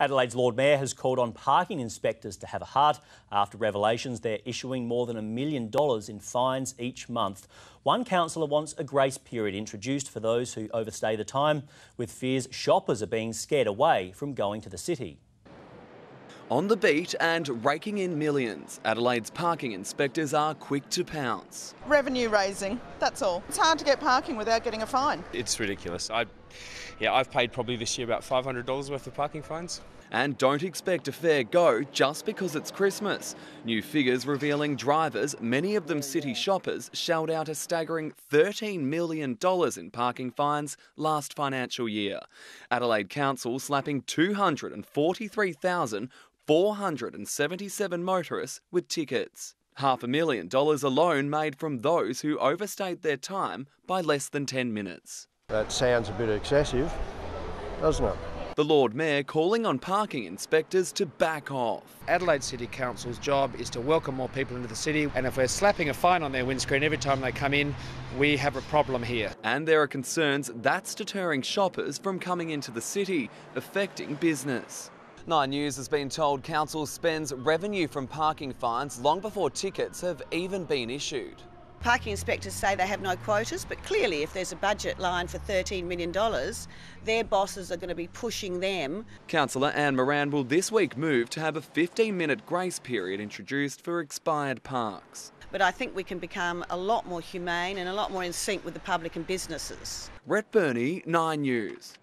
Adelaide's Lord Mayor has called on parking inspectors to have a heart after revelations they're issuing more than a million dollars in fines each month. One councillor wants a grace period introduced for those who overstay the time, with fears shoppers are being scared away from going to the city. On the beat and raking in millions, Adelaide's parking inspectors are quick to pounce. Revenue raising, that's all. It's hard to get parking without getting a fine. It's ridiculous. I, yeah, I've paid probably this year about $500 worth of parking fines. And don't expect a fair go just because it's Christmas. New figures revealing drivers, many of them city shoppers, shelled out a staggering $13 million in parking fines last financial year. Adelaide Council slapping 243,000 477 motorists with tickets. Half a million dollars alone made from those who overstayed their time by less than 10 minutes. That sounds a bit excessive, doesn't it? The Lord Mayor calling on parking inspectors to back off. Adelaide City Council's job is to welcome more people into the city, and if we're slapping a fine on their windscreen every time they come in, we have a problem here. And there are concerns that's deterring shoppers from coming into the city, affecting business. Nine News has been told council spends revenue from parking fines long before tickets have even been issued. Parking inspectors say they have no quotas, but clearly, if there's a budget line for $13 million, their bosses are going to be pushing them. Councillor Anne Moran will this week move to have a 15 minute grace period introduced for expired parks. But I think we can become a lot more humane and a lot more in sync with the public and businesses. Rhett Burney, Nine News.